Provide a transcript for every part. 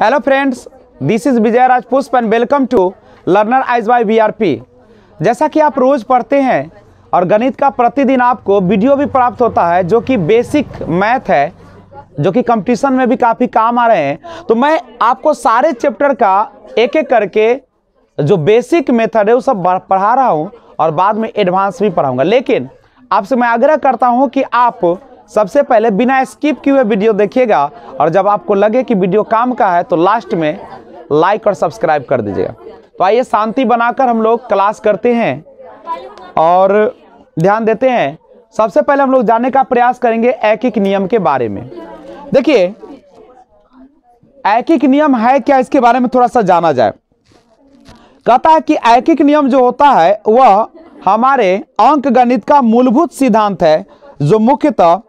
Hello friends this is Vijay Raj Pushp and welcome to learner eyes by V जैसा कि आप रोज पढ़ते हैं और गणित का प्रतिदिन आपको वीडियो भी प्राप्त होता है, जो कि बेसिक मैथ है, जो कि कंपटीशन में भी काफ़ी काम आ रहे हैं तो मैं आपको सारे चैप्टर का एक एक करके जो बेसिक मेथड है, वो सब पढ़ा रहा हूँ और बाद में एडवांस भी पढ़ाऊँगा। लेकिन आपसे मैं आग्रह करता हूँ कि आप सबसे पहले बिना स्किप किए वीडियो देखिएगा और जब आपको लगे कि वीडियो काम का है तो लास्ट में लाइक और सब्सक्राइब कर दीजिएगा। तो आइए शांति बनाकर हम लोग क्लास करते हैं और ध्यान देते हैं। सबसे पहले हम लोग जानने का प्रयास करेंगे ऐकिक नियम के बारे में। देखिए, ऐकिक नियम है क्या, इसके बारे में थोड़ा सा जाना जाए। कहता है कि ऐकिक नियम जो होता है, वह हमारे अंक गणित का मूलभूत सिद्धांत है, जो मुख्यतः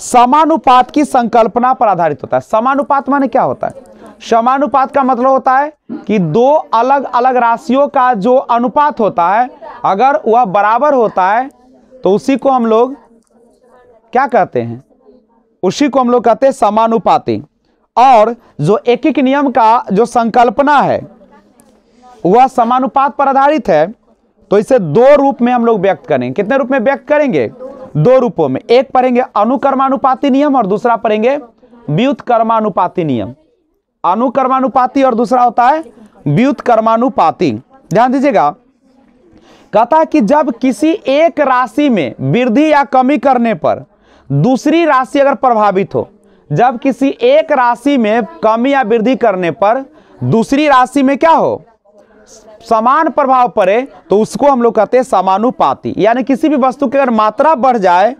समानुपात की संकल्पना पर आधारित होता है। समानुपात माने क्या होता है? समानुपात का मतलब होता है कि दो अलग अलग राशियों का जो अनुपात होता है, अगर वह बराबर होता है तो उसी को हम लोग क्या कहते हैं? उसी को हम लोग कहते हैं समानुपाती। और जो एक एक नियम का जो संकल्पना है, वह समानुपात पर आधारित है तो इसे दो रूप में हम लोग व्यक्त करेंगे। कितने रूप में व्यक्त करेंगे? दो रूपों में, एक पढ़ेंगे अनुकर्मानुपाती नियम और दूसरा पढ़ेंगे व्युत्कर्मानुपाती नियम। अनुकर्मानुपाती और दूसरा होता है व्युत्कर्मानुपाती। ध्यान दीजिएगा। कहता है कि जब किसी एक राशि में वृद्धि या कमी करने पर दूसरी राशि अगर प्रभावित हो, जब किसी एक राशि में कमी या वृद्धि करने पर दूसरी राशि में क्या हो? समान प्रभाव पड़े तो उसको हम लोग कहते हैं समानुपाती। यानी किसी भी वस्तु की अगर मात्रा बढ़ जाए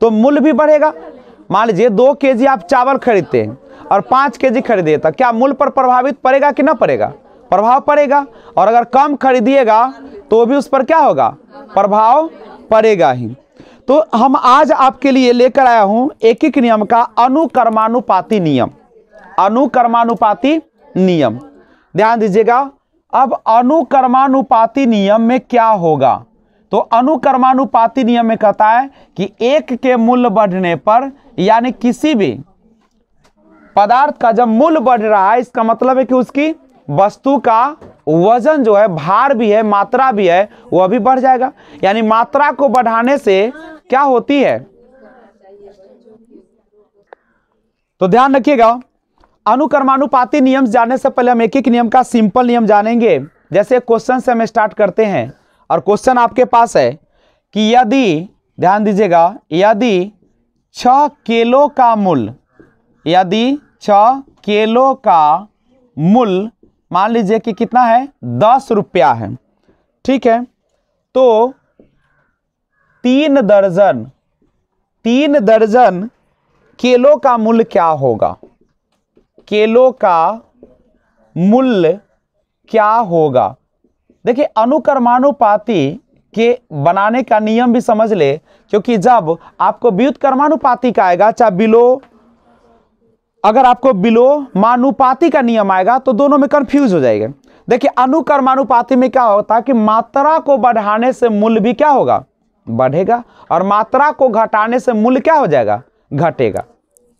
तो मूल्य भी बढ़ेगा। मान लीजिए दो केजी आप चावल खरीदते हैं और पाँच के जी खरीदिए तो क्या मूल्य पर प्रभावित पड़ेगा कि ना पड़ेगा? प्रभाव पड़ेगा। और अगर कम खरीदिएगा तो भी उस पर क्या होगा? प्रभाव पड़ेगा ही। तो हम आज आपके लिए लेकर आया हूँ एक एक नियम का अनुकर्मानुपाती नियम। अनुकर्मानुपाती नियम। ध्यान दीजिएगा अब अनुकर्मानुपाती नियम में क्या होगा? तो अनुकर्मानुपाती नियम में कहता है कि एक के मूल्य बढ़ने पर, यानी किसी भी पदार्थ का जब मूल्य बढ़ रहा है, इसका मतलब है कि उसकी वस्तु का वज़न जो है, भार भी है, मात्रा भी है वह भी बढ़ जाएगा। यानी मात्रा को बढ़ाने से क्या होती है? तो ध्यान रखिएगा। अनुकर्मानुपाती नियम जानने से पहले हम एक एक नियम का सिंपल नियम जानेंगे। जैसे क्वेश्चन से हम स्टार्ट करते हैं और क्वेश्चन आपके पास है कि यदि, ध्यान दीजिएगा, यदि छ केलो का मूल, यदि छ किलो का मूल, मान लीजिए कि कितना है? दस रुपया है। ठीक है? तो तीन दर्जन तीन दर्जन केलो का मूल्य क्या होगा? केलो का मूल्य क्या होगा? देखिए, अनुकर्मानुपाती के बनाने का नियम भी समझ ले, क्योंकि जब आपको व्युत्कर्मानुपाती का आएगा, चाहे बिलो, अगर आपको बिलो मानुपाती का नियम आएगा तो दोनों में कंफ्यूज हो जाएगा। देखिए, अनुकर्मानुपाती में क्या होता है कि मात्रा को बढ़ाने से मूल्य भी क्या होगा? बढ़ेगा, और मात्रा को घटाने से मूल्य क्या हो जाएगा? घटेगा।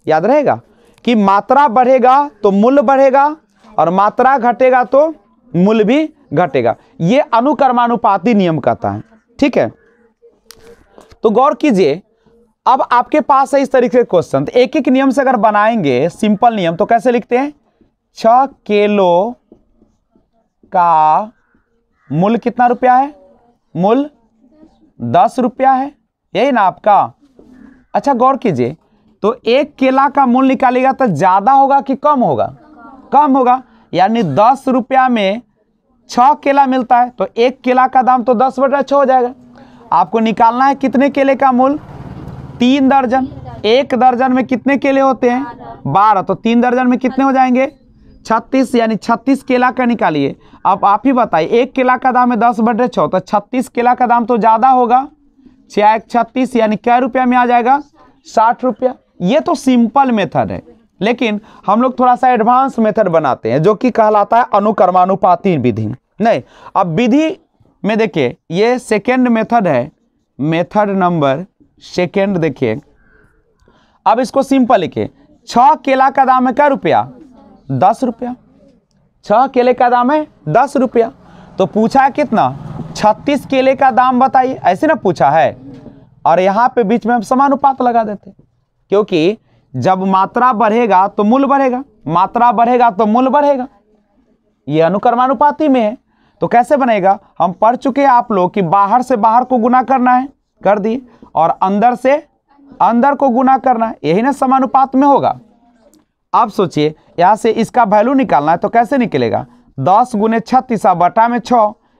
याद रहेगा? कि मात्रा बढ़ेगा तो मूल्य बढ़ेगा और मात्रा घटेगा तो मूल्य भी घटेगा। ये अनुकर्मानुपाती नियम कहता है। ठीक है? तो गौर कीजिए, अब आपके पास है इस तरीके के क्वेश्चन तो एक एक नियम से अगर बनाएँगे सिंपल नियम तो कैसे लिखते हैं? छ किलो का मूल्य कितना रुपया है? मूल्य दस रुपया है। यही ना आपका? अच्छा गौर कीजिए तो एक केला का मूल निकालेगा तो ज़्यादा होगा कि कम होगा? कम होगा। यानी दस रुपया में छह केला मिलता है तो एक केला का दाम तो दस बटा छः हो जाएगा। आपको निकालना है कितने केले का मूल? तीन दर्जन। एक दर्जन में कितने केले होते हैं? बारह। तो तीन दर्जन में कितने हो जाएँगे? छत्तीस, यानी छत्तीस केला का निकालिए। अब आप ही बताइए, एक केला का दाम है दस बटे छः तो छत्तीस केला का दाम तो ज़्यादा होगा। छः एक छत्तीस, यानी क्या रुपया में आ जाएगा? साठ रुपया। ये तो सिंपल मेथड है, लेकिन हम लोग थोड़ा सा एडवांस मेथड बनाते हैं, जो कि कहलाता है अनुकर्मानुपाती विधि। नहीं, अब विधि में देखिए, ये सेकेंड मेथड है। मेथड नंबर सेकेंड देखिए। अब इसको सिंपल लिखिए। छह केला का दाम है क्या रुपया? दस रुपया। छह केले का दाम है दस रुपया। तो पूछा है कितना? छत्तीस केले का दाम बताइए। ऐसे ना पूछा है। और यहाँ पे बीच में हम समानुपात लगा देते। क्योंकि जब मात्रा बढ़ेगा तो मूल्य बढ़ेगा, मात्रा बढ़ेगा तो मूल्य बढ़ेगा। ये अनुक्रमानुपाती में है। तो कैसे बनेगा? हम पढ़ चुके हैं आप लोग कि बाहर से बाहर को गुना करना है, कर दिए, और अंदर से अंदर को गुना करना है। यही ना समानुपात में होगा। अब सोचिए, यहाँ से इसका वैल्यू निकालना है तो कैसे निकलेगा? दस गुने छत्तीसा बटा में छ,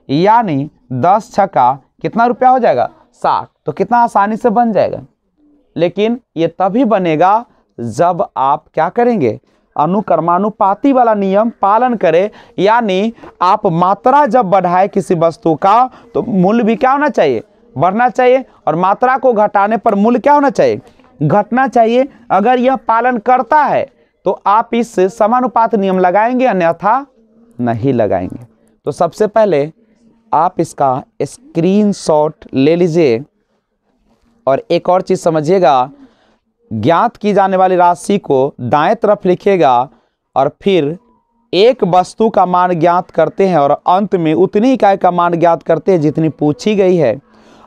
यानी दस छक्का कितना रुपया हो जाएगा? साठ। तो कितना आसानी से बन जाएगा। लेकिन ये तभी बनेगा जब आप क्या करेंगे? अनुकर्मानुपाती वाला नियम पालन करें। यानी आप मात्रा जब बढ़ाए किसी वस्तु का तो मूल्य भी क्या होना चाहिए? बढ़ना चाहिए। और मात्रा को घटाने पर मूल्य क्या होना चाहिए? घटना चाहिए। अगर यह पालन करता है तो आप इस समानुपात नियम लगाएँगे, अन्यथा नहीं लगाएँगे। तो सबसे पहले आप इसका स्क्रीनशॉट ले लीजिए। और एक और चीज़ समझिएगा, ज्ञात की जाने वाली राशि को दाएँ तरफ़ लिखेगा और फिर एक वस्तु का मान ज्ञात करते हैं और अंत में उतनी इकाई का मान ज्ञात करते हैं जितनी पूछी गई है।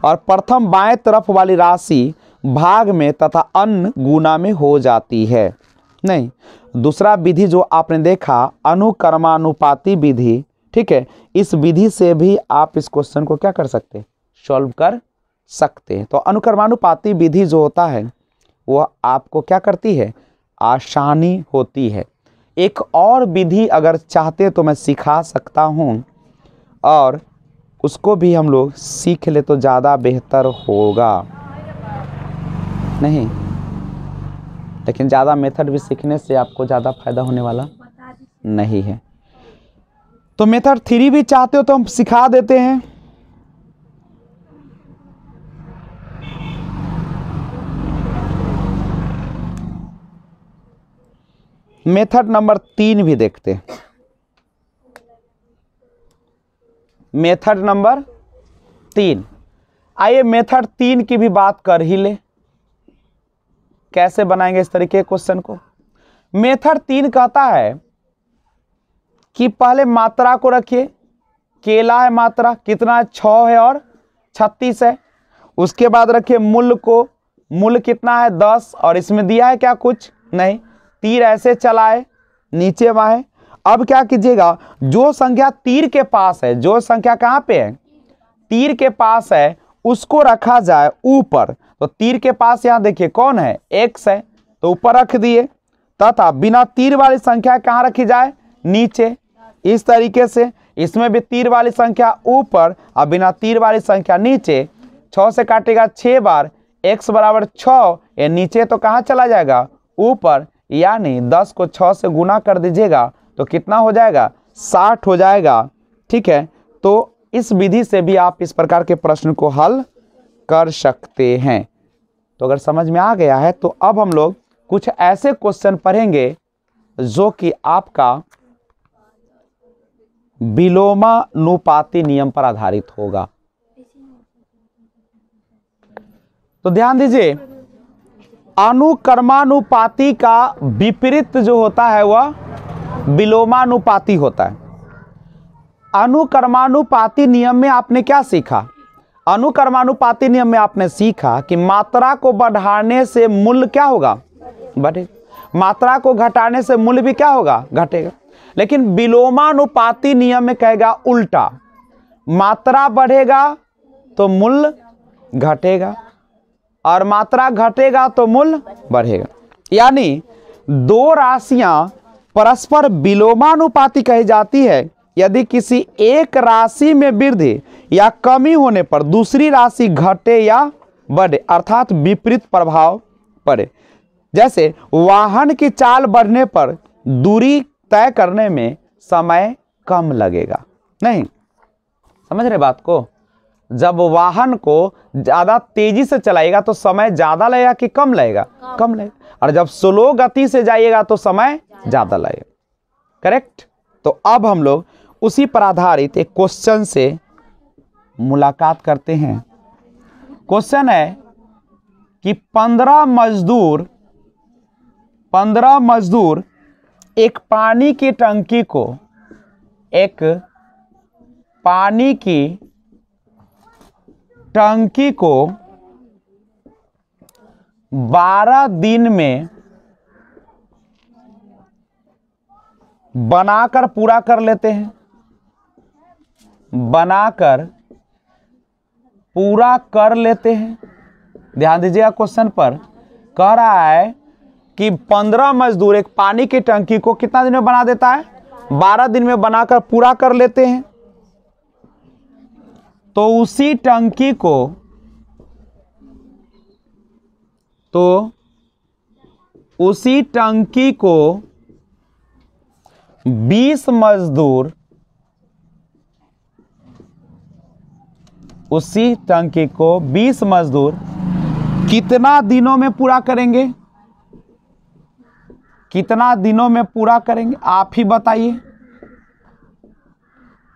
और प्रथम बाएँ तरफ़ वाली राशि भाग में तथा अन्य गुना में हो जाती है। नहीं, दूसरा विधि जो आपने देखा, अनुकर्मानुपाती विधि, ठीक है? इस विधि से भी आप इस क्वेश्चन को क्या कर सकते हैं? सॉल्व कर सकते हैं। तो अनुकर्मानुपाती विधि जो होता है वह आपको क्या करती है? आसानी होती है। एक और विधि अगर चाहते तो मैं सिखा सकता हूँ और उसको भी हम लोग सीख ले तो ज़्यादा बेहतर होगा। नहीं, लेकिन ज़्यादा मेथड भी सीखने से आपको ज़्यादा फ़ायदा होने वाला नहीं है। तो मेथड थ्री भी चाहते हो तो हम सिखा देते हैं। मेथड नंबर तीन भी देखते हैं। मेथड नंबर तीन। आइए मेथड तीन की भी बात कर ही ले। कैसे बनाएँगे इस तरीके क्वेश्चन को? मेथड तीन कहता है कि पहले मात्रा को रखिए। केला है मात्रा, कितना है? छ है और छत्तीस है। उसके बाद रखिए मूल्य को। मूल्य कितना है? दस। और इसमें दिया है क्या कुछ? नहीं। तीर ऐसे चलाए, नीचे वहाँ अब क्या कीजिएगा, जो संख्या तीर के पास है, जो संख्या कहाँ पे है? तीर के पास है, उसको रखा जाए ऊपर। तो तीर के पास यहाँ देखिए, कौन है? एक्स है तो ऊपर रख दिए। तथा बिना तीर वाली संख्या कहाँ रखी जाए? नीचे। इस तरीके से इसमें भी तीर वाली संख्या ऊपर और बिना तीर वाली संख्या नीचे। छ से काटेगा छह बार एक्स बराबर छ नीचे तो कहाँ चला जाएगा? ऊपर। यानी दस को छ से गुना कर दीजिएगा तो कितना हो जाएगा? साठ हो जाएगा। ठीक है? तो इस विधि से भी आप इस प्रकार के प्रश्न को हल कर सकते हैं। तो अगर समझ में आ गया है तो अब हम लोग कुछ ऐसे क्वेश्चन पढ़ेंगे जो कि आपका विलोमानुपाती नियम पर आधारित होगा। तो ध्यान दीजिए। अनुकर्मानुपाती का विपरीत जो होता है वह विलोमानुपाती होता है। अनुकर्मानुपाती नियम में आपने क्या सीखा? अनुकर्मानुपाती नियम में आपने सीखा कि मात्रा को बढ़ाने से मूल्य क्या होगा? बढ़ेगा मात्रा को घटाने से मूल्य भी क्या होगा? घटेगा। लेकिन विलोमानुपाती नियम में कहेगा उल्टा। मात्रा बढ़ेगा तो मूल्य घटेगा। और मात्रा घटेगा तो मूल्य बढ़ेगा। यानी दो राशियाँ परस्पर विलोमानुपाती कही जाती है। यदि किसी एक राशि में वृद्धि या कमी होने पर दूसरी राशि घटे या बढ़े, अर्थात विपरीत प्रभाव पड़े। जैसे वाहन की चाल बढ़ने पर दूरी तय करने में समय कम लगेगा। नहीं, समझ रहे बात को? जब वाहन को ज़्यादा तेज़ी से चलाएगा तो समय ज़्यादा लगेगा कि कम लगेगा? कम। लगेगा। और जब स्लो गति से जाइएगा तो समय ज़्यादा लगेगा। करेक्ट? तो अब हम लोग उसी पर आधारित एक क्वेश्चन से मुलाकात करते हैं। क्वेश्चन है कि पंद्रह मजदूर पंद्रह मजदूर एक पानी की टंकी को एक पानी की टंकी को बारह दिन में बनाकर पूरा कर लेते हैं। बनाकर पूरा कर लेते हैं। ध्यान दीजिएगा क्वेश्चन पर। कह रहा है कि पंद्रह मजदूर एक पानी की टंकी को कितना दिन में बना देता है? बारह दिन में बनाकर पूरा कर लेते हैं। तो उसी टंकी को तो उसी टंकी को 20 मजदूर उसी टंकी को 20 मजदूर कितना दिनों में पूरा करेंगे? कितना दिनों में पूरा करेंगे? आप ही बताइए।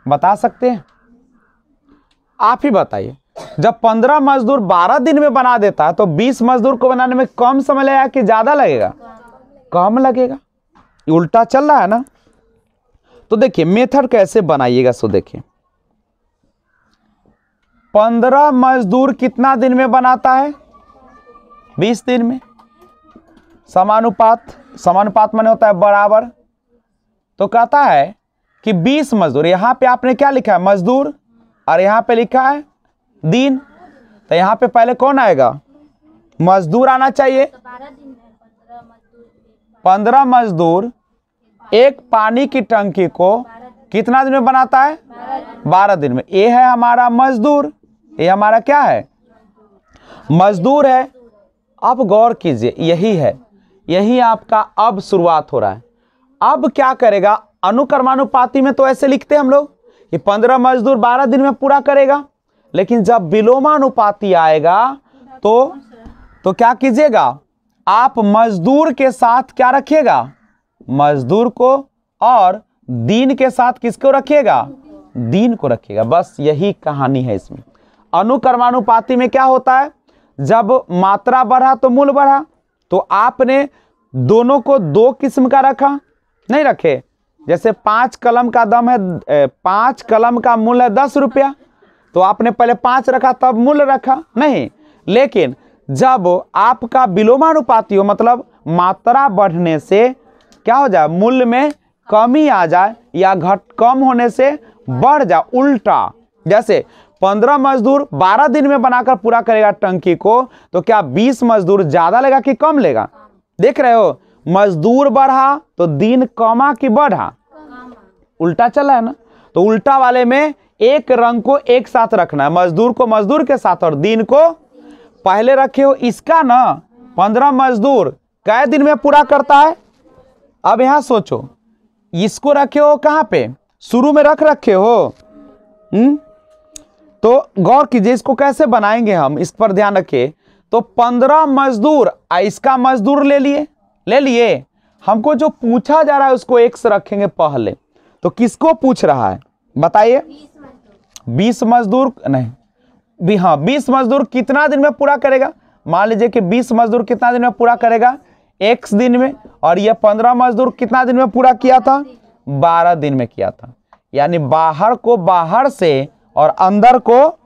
बता सकते हैं? आप ही बताइए। जब पंद्रह मजदूर बारह दिन में बना देता है तो बीस मजदूर को बनाने में कम समय लगेगा कि ज़्यादा लगेगा? कम लगेगा। उल्टा चल रहा है ना? तो देखिए, मेथड कैसे बनाइएगा, सो देखिए। पंद्रह मजदूर कितना दिन में बनाता है? बीस दिन में। समानुपात समानुपात माने होता है बराबर। तो कहता है कि बीस मजदूर, यहाँ पे आपने क्या लिखा है? मजदूर और यहाँ पे लिखा है दिन। तो यहाँ पे पहले कौन आएगा? मजदूर आना चाहिए। पंद्रह मजदूर एक पानी की टंकी को कितना दिन में बनाता है? बारह दिन में। ये है हमारा मजदूर। ये हमारा क्या है? मजदूर है। अब गौर कीजिए, यही है। यही आपका अब शुरुआत हो रहा है। अब क्या करेगा? अनुक्रमानुपाती में तो ऐसे लिखते हैं हम लोग। कि पंद्रह मजदूर बारह दिन में पूरा करेगा, लेकिन जब विलोमानुपाती आएगा तो तो क्या कीजिएगा? आप मजदूर के साथ क्या रखिएगा? मजदूर को और दिन के साथ किसको रखिएगा? दिन को रखिएगा। बस यही कहानी है इसमें। अनुकर्मानुपाति में क्या होता है? जब मात्रा बढ़ा तो मूल बढ़ा तो आपने दोनों को दो किस्म का रखा, नहीं रखे। जैसे पाँच कलम का दम है पाँच कलम का मूल्य है दस रुपया। तो आपने पहले पाँच रखा, तब मूल्य रखा। नहीं, लेकिन जब आपका विलोमानुपाती हो मतलब मात्रा बढ़ने से क्या हो जाए, मूल्य में कमी आ जाए या घट कम होने से बढ़ जाए, उल्टा। जैसे पंद्रह मजदूर बारह दिन में बनाकर पूरा करेगा टंकी को तो क्या बीस मजदूर ज़्यादा लेगा कि कम लेगा? देख रहे हो मजदूर बढ़ा तो दिन कमा कि बढ़ा। उल्टा चला है ना? तो उल्टा वाले में एक रंग को एक साथ रखना है। मजदूर को मजदूर के साथ और दिन को पहले रखे हो इसका ना? पंद्रह मजदूर कै दिन में पूरा करता है? अब यहाँ सोचो, इसको रखे हो कहाँ पे? शुरू में रख रखे हो। हम्म? तो गौर कीजिए, इसको कैसे बनाएँगे हम? इस पर ध्यान रखिए। तो पंद्रह मजदूर इसका मजदूर ले लिए। ले लिए। हमको जो पूछा जा रहा है उसको एक से रखेंगे पहले। तो किसको पूछ रहा है? बताइए। बीस मजदूर, नहीं। भी हाँ बीस मजदूर कितना दिन में पूरा करेगा? मान लीजिए कि बीस मजदूर कितना दिन में पूरा करेगा? एक्स दिन में। और यह पंद्रह मजदूर कितना दिन में पूरा किया था? बारह दिन में किया था। यानी बाहर को बाहर से और अंदर को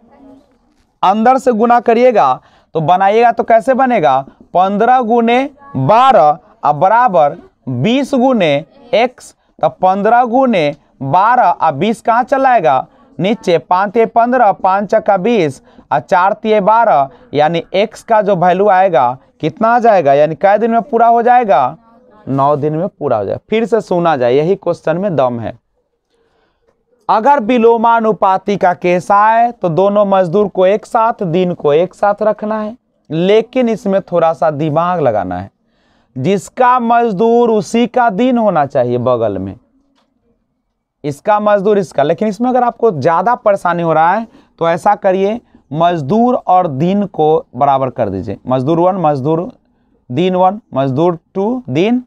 अंदर से गुना करिएगा। तो बनाइएगा तो कैसे बनेगा? पंद्रह गुने बारह अब बराबर बीस गुने एक्स तो पंद्रह गुने बारह अब बीस कहाँ चलाएगा? नीचे पाँच ये पंद्रह, पाँच का बीस और चार तिये बारह, यानी एक्स का जो वैल्यू आएगा, कितना आ जाएगा? यानी कै दिन में पूरा हो जाएगा? नौ दिन में पूरा हो जाएगा। फिर से सुना जाए, यही क्वेश्चन में दम है। अगर विलोमानुपाति का केस आए तो दोनों मजदूर को एक साथ, दिन को एक साथ रखना है, लेकिन इसमें थोड़ा सा दिमाग लगाना है। जिसका मजदूर उसी का दिन होना चाहिए बगल में। इसका मजदूर इसका। लेकिन इसमें अगर आपको ज़्यादा परेशानी हो रहा है तो ऐसा करिए, मजदूर और दिन को बराबर कर दीजिए। मजदूर वन, मजदूर दिन वन, मजदूर टू, दिन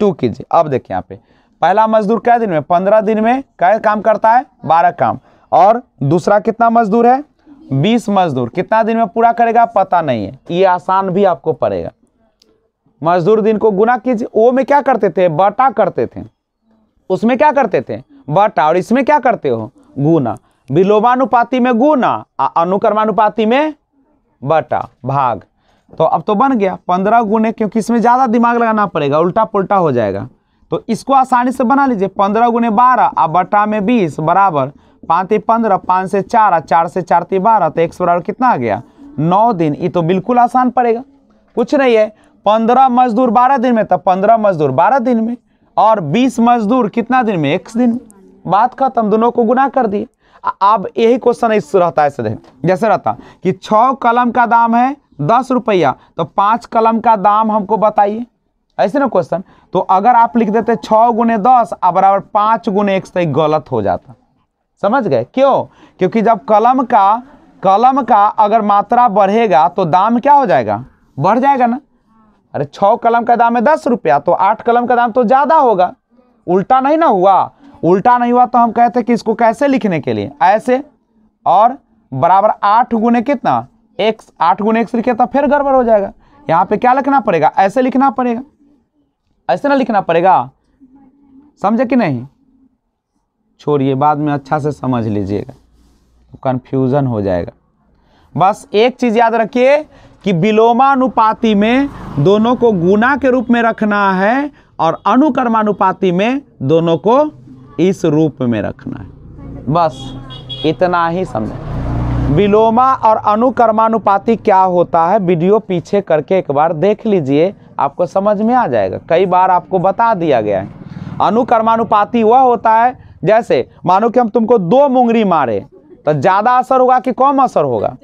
टू कीजिए। अब देखिए यहाँ पे। पहला मजदूर कै दिन में? पंद्रह दिन में कै काम करता है? बारह काम। और दूसरा कितना मजदूर है? बीस मजदूर। कितना दिन में पूरा करेगा? पता नहीं है। ये आसान भी आपको पड़ेगा। मजदूर दिन को गुना कीजिए। ओ में क्या करते थे? बटा करते थे। उसमें क्या करते थे? बटा। और इसमें क्या करते हो? गुना विलोमानुपाती में गुना अनुक्रमानुपाती में बटा, भाग। तो अब तो बन गया। पंद्रह गुने, क्योंकि इसमें ज़्यादा दिमाग लगाना पड़ेगा। उल्टा पुल्टा हो जाएगा। तो इसको आसानी से बना लीजिए। पंद्रह गुने बारह और बटा में बीस, बराबर। पाँच तीन पंद्रह, पाँच से चार और चार से चार तीन बारह तो एक सौ बराबर कितना आ गया? नौ दिन। ये तो बिल्कुल आसान पड़ेगा। कुछ नहीं है। पंद्रह मजदूर बारह दिन में तो पंद्रह मजदूर बारह दिन में और बीस मजदूर कितना दिन में? एक दिन। में बात खत्म, दोनों को गुना कर दिए। अब यही क्वेश्चन इस रहता है ऐसे देख। जैसे रहता कि छः कलम का दाम है दस रुपया तो पाँच कलम का दाम हमको बताइए। ऐसे ना क्वेश्चन तो अगर आप लिख देते छः गुने दस बराबर पाँच गुने एक सही गलत हो जाता। समझ गए? क्यों? क्योंकि जब कलम का कलम का अगर मात्रा बढ़ेगा तो दाम क्या हो जाएगा? बढ़ जाएगा ना। अरे छः कलम का दाम है दस रुपया तो आठ कलम का दाम तो ज़्यादा होगा। उल्टा नहीं ना हुआ। उल्टा नहीं हुआ तो हम कहते कि इसको कैसे लिखने के लिए? ऐसे और बराबर आठ गुने कितना? एक्स आठ गुने एक्स लिखे तो फिर गड़बड़ हो जाएगा। यहाँ पे क्या लिखना पड़ेगा? ऐसे लिखना पड़ेगा। ऐसे ना लिखना पड़ेगा। समझे कि नहीं? छोड़िए बाद में अच्छा से समझ लीजिएगा। तो कन्फ्यूज़न हो जाएगा। बस एक चीज़ याद रखिए कि विलोमानुपाती में दोनों को गुना के रूप में रखना है और अनुकर्मानुपाति में दोनों को इस रूप में रखना है। बस इतना ही समझे विलोमा और अनुकर्मानुपाति क्या होता है? वीडियो पीछे करके एक बार देख लीजिए, आपको समझ में आ जाएगा। कई बार आपको बता दिया गया है। अनुकर्मानुपाति वह होता है, जैसे मानो कि हम तुमको दो मुंगरी मारे तो ज़्यादा असर होगा कि कम असर होगा?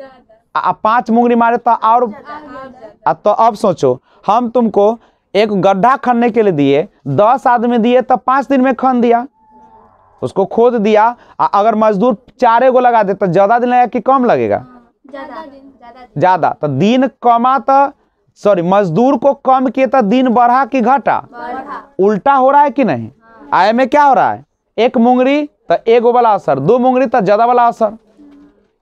आ- पाँच मुंगरी मारे तो और आ, तो अब सोचो हम तुमको एक गड्ढा खनने के लिए दिए दस आदमी दिए तो पाँच दिन में खन दिया। उसको खोद दिया आ, अगर मजदूर चारे को लगा दे तो ज़्यादा दिन लगेगा कि कम लगेगा? ज़्यादा ज़्यादा तो दिन कमा तो सॉरी मजदूर को कम किए तो दिन बढ़ा कि घटा? उल्टा हो रहा है कि नहीं? आय में क्या हो रहा है? एक मुंगरी तो एगो वाला असर दो मुंगरी तो ज़्यादा वाला असर।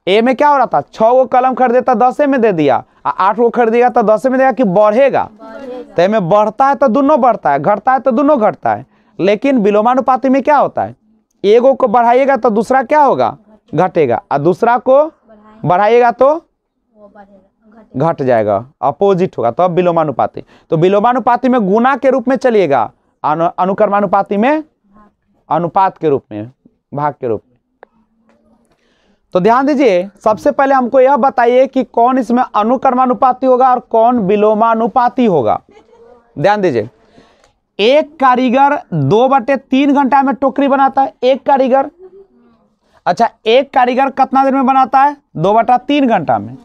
ए में क्या हो रहा था? छह गो कलम खरीदे तो दसे में दे दिया। आठ गो खरीदेगा तो दसे में देगा कि बढ़ेगा? तो में बढ़ता है तो दोनों बढ़ता है घटता है तो दोनों घटता है। लेकिन विलोमानुपाति में क्या होता है? एगो को बढ़ाइएगा तो दूसरा क्या होगा? घटेगा। और दूसरा को बढ़ाइएगा तो घट जाएगा अपोजिट होगा तब विलोमानुपाति। तो विलोमानुपाति में गुना के रूप में चलिएगा अनु अनुकर्मानुपाती में अनुपात के रूप में भाग के रूप में। तो ध्यान दीजिए, सबसे पहले हमको यह बताइए कि कौन इसमें अनुकर्मानुपाती होगा और कौन विलोमानुपाती होगा। ध्यान दीजिए, एक कारीगर दो बटे तीन घंटा में टोकरी बनाता है, एक कारीगर। अच्छा एक कारीगर कितना देर में बनाता है? दो बटा तीन घंटा में।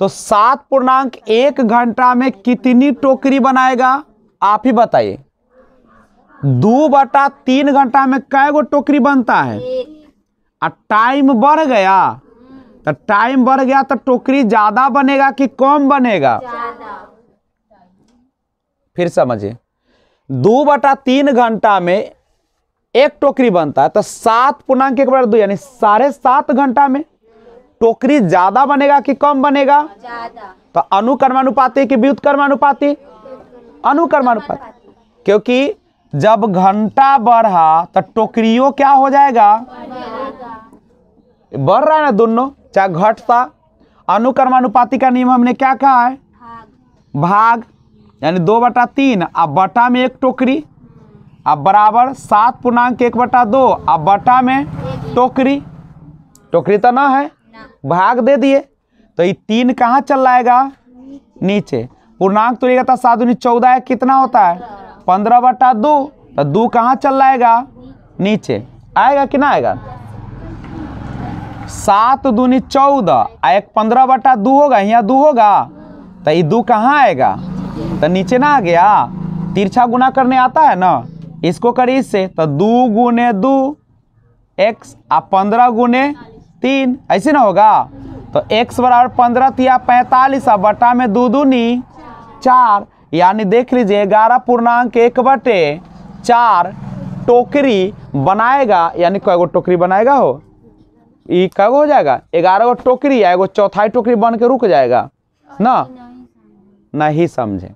तो सात पूर्णांक एक घंटा में कितनी टोकरी बनाएगा, आप ही बताइए। दो बटा तीन घंटा में कै गो टोकरी बनता है? और टाइम बढ़ गया। तो टाइम बढ़ गया तो टोकरी ज़्यादा बनेगा कि कम बनेगा? फिर समझिए दो बटा तीन घंटा में एक टोकरी बनता है तो सात पूर्णांक एक बटा दो यानी साढ़े सात घंटा में टोकरी ज़्यादा बनेगा कि कम बनेगा? तो अनुकर्मानुपाती कि व्युत्कर्मानुपाती अनुकर्मानुपाती। क्योंकि जब घंटा बढ़ा तो टोकरियों क्या हो जाएगा? बढ़ रहा है ना दोनों? चाहे घटता अनुकर्मानुपाती का नियम हमने क्या कहा है? भाग। यानी दो बटा तीन, अब बटा में एक टोकरी, अब बराबर सात पूर्णांक एक बटा दो, अब बटा में टोकरी। टोकरी तो ना है? भाग दे दिए। तो ये तीन कहाँ चल आएगा? नीचे। पूर्णांक तो लेगा था सात दूनी चौदह कितना होता है? पंद्रह बटा दो तो दो कहाँ चल आएगा? नीचे। आएगा कि ना आएगा? सात दूनी चौदह, आ एक पंद्रह बटा दो होगा, यहाँ दो होगा? तो ये दो कहाँ आएगा? तो नीचे ना आ गया। तिरछा गुना करने आता है ना? इसको करिए इससे तो दो गुने दो एक्स आ पंद्रह गुने तीन, ऐसे ना होगा? तो एक्स बराबर पंद्रह तिया पैंतालीस, आ बटा में दो दूनी चार यानी देख लीजिए ग्यारह पूर्णांक एक बटे चार टोकरी बनाएगा यानी कईगो टोकरी बनाएगा हो? ये कईगो हो जाएगा? ग्यारह गो टोकरी या एगो चौथाई टोकरी बन के रुक जाएगा ना? नहीं समझे।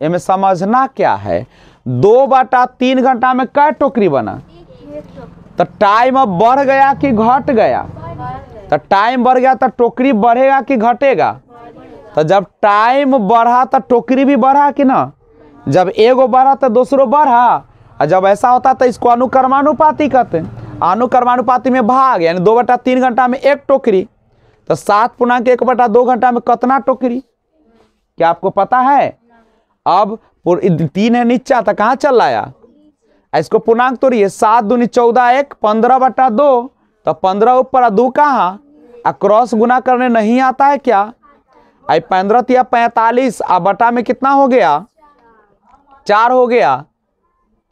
इनमें समझना क्या है? दो बटा तीन घंटा में कै टोकरी बना? तो टाइम अब बढ़ गया कि घट गया। तो टाइम बढ़ गया तो टोकरी बढ़ेगा कि घटेगा? तो जब टाइम बढ़ा तो टोकरी भी बढ़ा कि ना? जब एगो बढ़ा तो दूसरो बढ़ा। और जब ऐसा होता तो इसको अनुक्रमानुपाती कहते हैं। अनुक्रमानुपाती में भाग, यानी दो बटा तीन घंटा में एक टोकरी। तो सात पूर्णांक एक बटा दो घंटा में कितना टोकरी? क्या आपको पता है? अब तीन है नीचा तो कहाँ चल आया? इसको पूर्णांक तोड़िए सात दूनी चौदह एक, पंद्रह बटा दो। तो पंद्रह ऊपर दो कहाँ? क्रॉस गुना करने नहीं आता है क्या? आई पंद्रह तिया पैंतालीस, आ बटा में कितना हो गया? चार हो गया।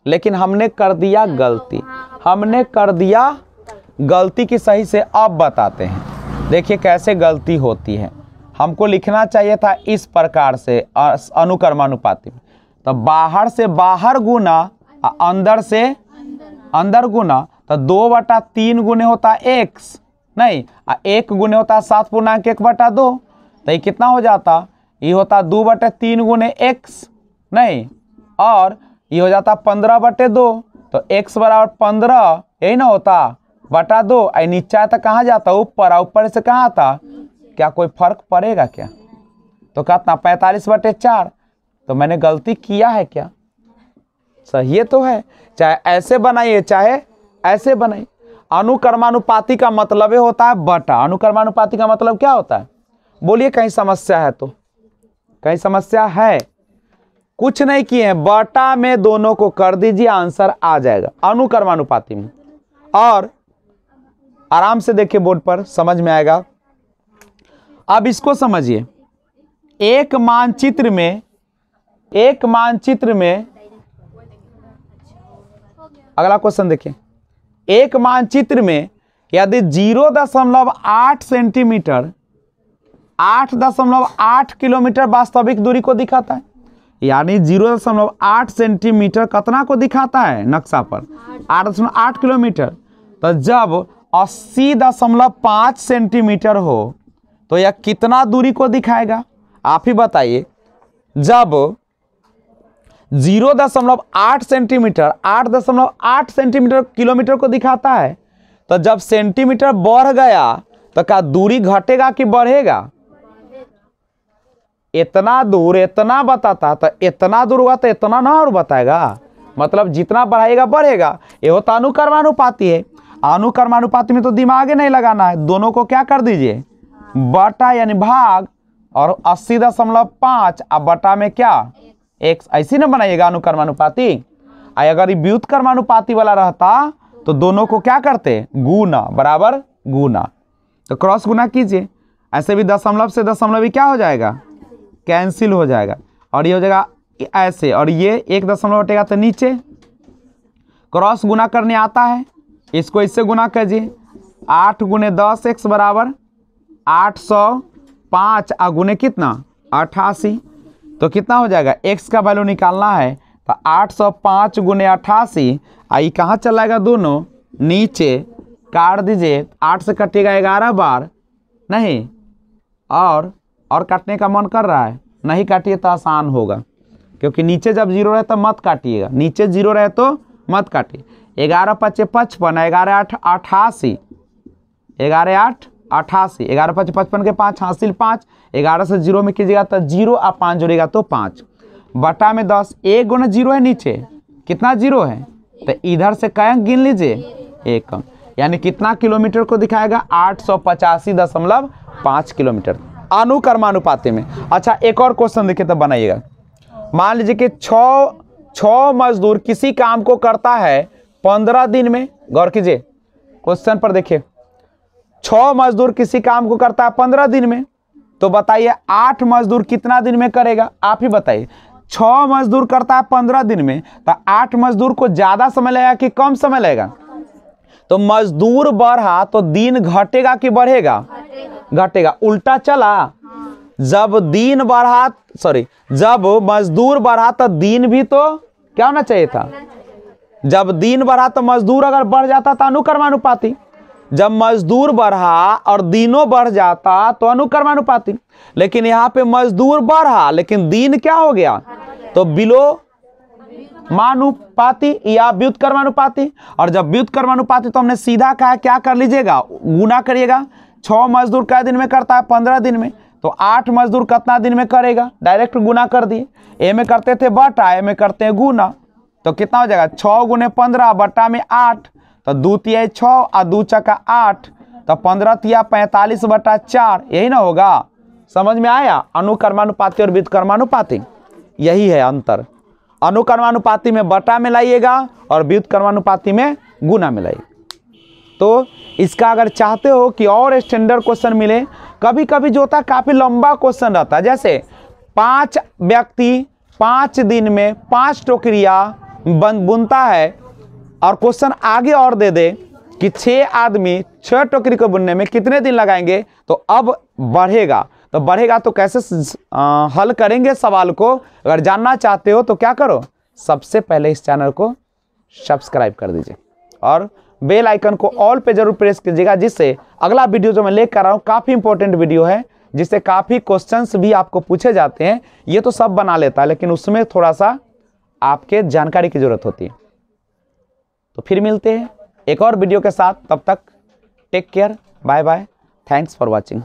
लेकिन हमने कर दिया गलती। हमने कर दिया गलती की सही से अब बताते हैं। देखिए कैसे गलती होती है। हमको लिखना चाहिए था इस प्रकार से अनुक्रमानुपाती में। तो बाहर से बाहर गुना अंदर से अंदर गुना तो दो बटा तीन गुने होता एक्स नहीं, आ एक गुने होता सात पूर्णांक एक बटा दो। तो ये कितना हो जाता? ये होता दो बटे तीन गुने एक्स नहीं। और ये हो जाता पंद्रह बटे दो तो एक्स बराबर पंद्रह, यही ना होता। बटा दो आई नीचा तो कहाँ जाता? ऊपर आ ऊपर से कहाँ आता? क्या कोई फ़र्क पड़ेगा क्या? तो कहता पैंतालीस बटे चार तो मैंने गलती किया है क्या? सही है तो है। चाहे ऐसे बनाइए, चाहे ऐसे बनाइए। अनुक्रमानुपाती का मतलब होता है बटा। अनुक्रमानुपाती का मतलब क्या होता है? बोलिए, कहीं समस्या है तो। कहीं समस्या है? कुछ नहीं किए हैं। बटा में दोनों को कर दीजिए, आंसर आ जाएगा। अनुक्रमानुपाती में। और आराम से देखिए बोर्ड पर, समझ में आएगा। अब इसको समझिए। एक मानचित्र में, एक मानचित्र में, अगला क्वेश्चन देखिए। एक मानचित्र में यदि ज़ीरो दशमलव आठ सेंटीमीटर आठ दशमलव आठ किलोमीटर वास्तविक दूरी को दिखाता है। यानी ज़ीरो दशमलव आठ सेंटीमीटर कितना को दिखाता है नक्शा पर। आठ दशमलव आठ किलोमीटर। तो जब अस्सी दशमलव पाँच सेंटीमीटर हो तो यह कितना दूरी को दिखाएगा? आप ही बताइए। जब ज़ीरो दशमलव आठ सेंटीमीटर, आठ दशमलव आठ सेंटीमीटर किलोमीटर को दिखाता है तो जब सेंटीमीटर बढ़ गया तो क्या दूरी घटेगा कि बढ़ेगा? इतना दूर इतना बताता तो इतना दूर हुआ तो इतना ना और बताएगा। मतलब जितना बढ़ाएगा, बढ़ेगा। ये होता अनुकर्मानुपाती है। अनुकर्मानुपाती में तो दिमाग ही नहीं लगाना है। दोनों को क्या कर दीजिए? बटा यानी भाग और अस्सी दशमलव पाँच। अब बटा में क्या? एक। ऐसी ना बनाइएगा अनुकर्मानुपाती। अगर ये व्युत कर्मानुपाती वाला रहता तो दोनों को क्या करते? गुना। बराबर? गुना। तो क्रॉस गुना कीजिए। ऐसे भी दशमलव से दशमलव ही क्या हो जाएगा? कैंसिल हो जाएगा। और ये हो जाएगा ऐसे। और ये एक दशमलव हटेगा तो नीचे। क्रॉस गुना करने आता है। इसको इससे गुना कीजिए। आठ गुने दस, एक्स बराबर आठ सौ पाँच। आ गुने कितना? अट्ठासी तो कितना हो जाएगा? एक्स का वैल्यू निकालना है तो आठ सौ पाँच गुने अट्ठासी आई कहाँ चलाएगा दोनों? नीचे। काट दीजिए। आठ से कटेगा ग्यारह बार। नहीं। और और काटने का मन कर रहा है, नहीं काटिए तो आसान होगा। क्योंकि नीचे जब ज़ीरो रहे तो मत काटिएगा। नीचे ज़ीरो रहे तो मत काटिए। ग्यारह पच्चे पचपन, ग्यारह आठ अठासी, ग्यारह आठ अठासी, ग्यारह पच्चे पचपन के पाँच, हासिल पाँच, ग्यारह से ज़ीरो में कीजिएगा तो ज़ीरो और पाँच जोड़ेगा तो पाँच। बटा में दस, एक गुना ज़ीरो है नीचे। कितना ज़ीरो है? तो इधर से कै गिन लीजिए, एक यानी कितना किलोमीटर को दिखाएगा? आठ सौ पचासी दशमलव पाँच किलोमीटर। अनुकर्मानुपाती में अच्छा एक और क्वेश्चन देखिए तो बनाइएगा। मान लीजिए कि छ छः मजदूर किसी काम को करता है पंद्रह दिन में, गौर कीजिए क्वेश्चन पर देखिए। छ मजदूर किसी काम को करता है पंद्रह दिन में तो बताइए आठ मजदूर कितना दिन में करेगा? आप ही बताइए। छ मजदूर करता है पंद्रह दिन में तो आठ मजदूर को ज़्यादा समय लगेगा कि कम समय लगेगा? तो मजदूर बढ़ा तो दिन घटेगा कि बढ़ेगा? घटेगा। उल्टा चला। जब दिन बढ़ा सॉरी जब मजदूर बढ़ा तो दिन भी तो क्या होना चाहिए था? जब दिन बढ़ा तो मजदूर अगर बढ़ जाता तो अनुकर्मानुपाती। जब मजदूर बढ़ा और दिनों बढ़ जाता तो अनुकर्मानुपाती। लेकिन यहाँ पे मजदूर बढ़ा लेकिन दिन क्या हो गया। तो बिलो मानुपाति या व्युत कर्मानुपाति? और जब व्युत कर्मानुपाति तो हमने सीधा कहा, क्या कर लीजिएगा? गुना करिएगा। छह मजदूर कै दिन में करता है? पंद्रह दिन में। तो आठ मजदूर कितना दिन में करेगा? डायरेक्ट गुना कर दिए। ए में करते थे बटा, ए में करते हैं गुना तो कितना हो जाएगा? छः गुने पंद्रह बट्टा में आठ। तो दू तिया छः और दू चक्का आठ। तो पंद्रह तिया पैंतालीस बट्टा चार। यही ना होगा? समझ में आया? अनुकर्मानुपाति और व्युत्कर्मानुपाति यही है अंतर। अनुकर्मानुपाति में बटा में लाइएगा और व्युत्कर्मानुपाति में गुना में लाइएगा तो इसका अगर चाहते हो कि और स्टैंडर्ड क्वेश्चन मिले कभी कभी जो होता काफ़ी लंबा क्वेश्चन रहता है। जैसे, पाँच व्यक्ति पाँच दिन में पाँच टोकरिया बन, बुनता है और क्वेश्चन आगे और दे दे कि छः आदमी छह टोकरी को बुनने में कितने दिन लगाएँगे तो अब बढ़ेगा। तो बढ़ेगा तो कैसे हल करेंगे सवाल को? अगर जानना चाहते हो तो क्या करो? सबसे पहले इस चैनल को सब्सक्राइब कर दीजिए और बेल आइकन को ऑल पे ज़रूर प्रेस कीजिएगा, जिससे अगला वीडियो जो मैं लेकर आ रहा हूँ, काफ़ी इंपॉर्टेंट वीडियो है, जिससे काफ़ी क्वेश्चंस भी आपको पूछे जाते हैं। ये तो सब बना लेता है, लेकिन उसमें थोड़ा सा आपके जानकारी की ज़रूरत होती है। तो फिर मिलते हैं एक और वीडियो के साथ। तब तक take care bye bye thanks for watching